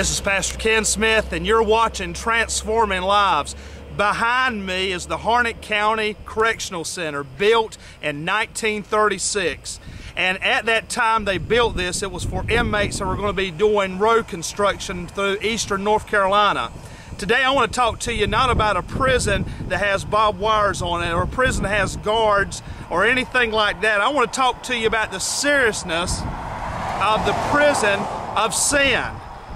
This is Pastor Ken Smith, and you're watching Transforming Lives. Behind me is the Harnett County Correctional Center, built in 1936. And at that time they built this, it was for inmates that were going to be doing road construction through eastern North Carolina. Today I want to talk to you not about a prison that has barbed wires on it or a prison that has guards or anything like that. I want to talk to you about the seriousness of the prison of sin.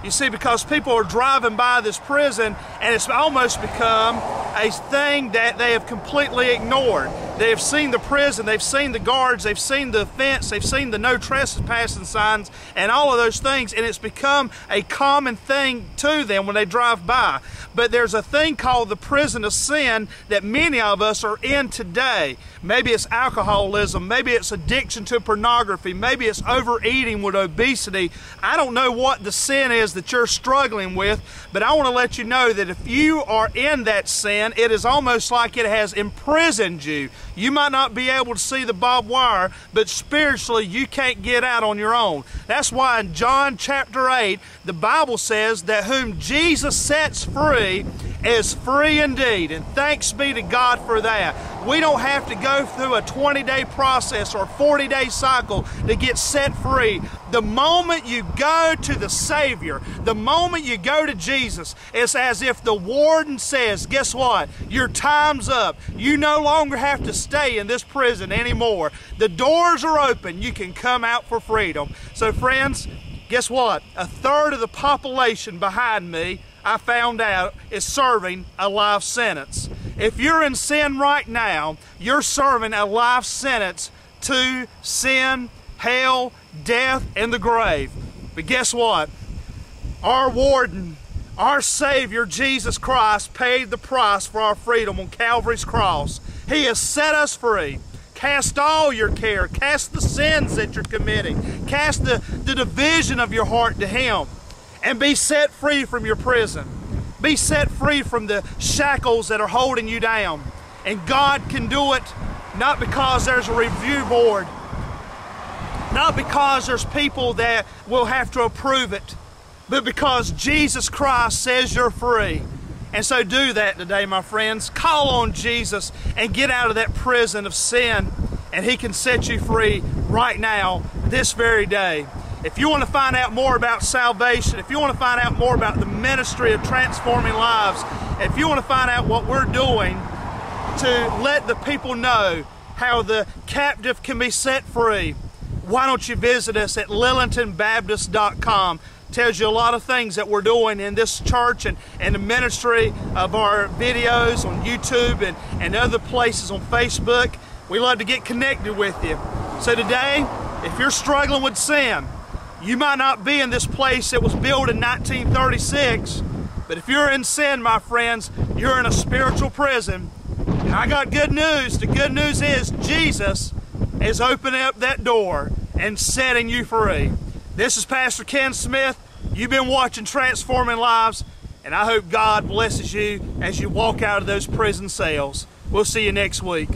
You see, because people are driving by this prison and it's almost become a thing that they have completely ignored. They have seen the prison, they've seen the guards, they've seen the fence, they've seen the no trespassing signs and all of those things, and it's become a common thing to them when they drive by. But there's a thing called the prison of sin that many of us are in today. Maybe it's alcoholism, maybe it's addiction to pornography, maybe it's overeating with obesity. I don't know what the sin is that you're struggling with, but I want to let you know that if you are in that sin, it is almost like it has imprisoned you. You might not be able to see the barbed wire, but spiritually you can't get out on your own. That's why in John chapter 8, the Bible says that whom Jesus sets free is free indeed. And thanks be to God for that. We don't have to go through a 20 day process or 40 day cycle to get set free. The moment you go to the Savior, the moment you go to Jesus, it's as if the warden says, Guess what? Your time's up. You no longer have to stay in this prison anymore. The doors are open. You can come out for freedom. So, friends, guess what? A third of the population behind me I found out is serving a life sentence. If you're in sin right now, you're serving a life sentence to sin, hell, death, and the grave. But guess what? Our warden, our Savior, Jesus Christ, paid the price for our freedom on Calvary's cross. He has set us free. Cast all your care. Cast the sins that you're committing. Cast the, the division of your heart to Him and be set free from your prison. Be set free from the shackles that are holding you down. And God can do it not because there's a review board, not because there's people that will have to approve it, but because Jesus Christ says you're free. And so do that today, my friends. Call on Jesus and get out of that prison of sin, and He can set you free right now, this very day. If you want to find out more about salvation, if you want to find out more about the ministry of transforming lives, if you want to find out what we're doing to let the people know how the captive can be set free, why don't you visit us at lillingtonbaptist.com tells you a lot of things that we're doing in this church and, and the ministry of our videos on YouTube and, and other places on Facebook. We love to get connected with you. So today, if you're struggling with sin, you might not be in this place that was built in 1936, but if you're in sin, my friends, you're in a spiritual prison. And I got good news. The good news is Jesus is opening up that door and setting you free. This is Pastor Ken Smith. You've been watching Transforming Lives, and I hope God blesses you as you walk out of those prison cells. We'll see you next week.